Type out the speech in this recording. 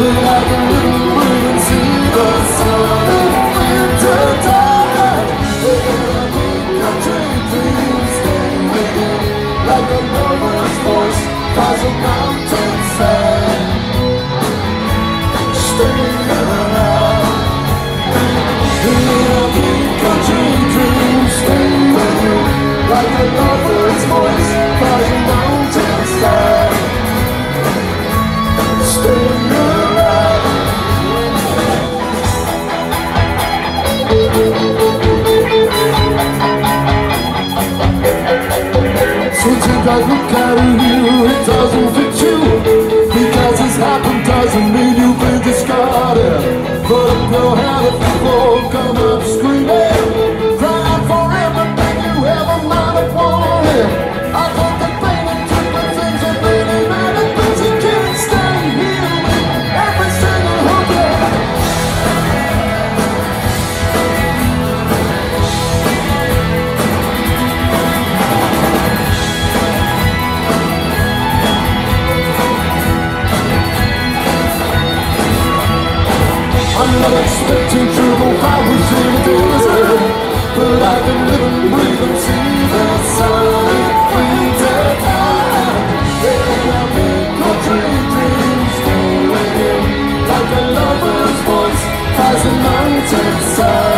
love. doesn't carry you, it doesn't fit I'm not expecting to go how we feel it is But I can live and breathe and see the sun. country dreams Like a lover's voice as a mountain side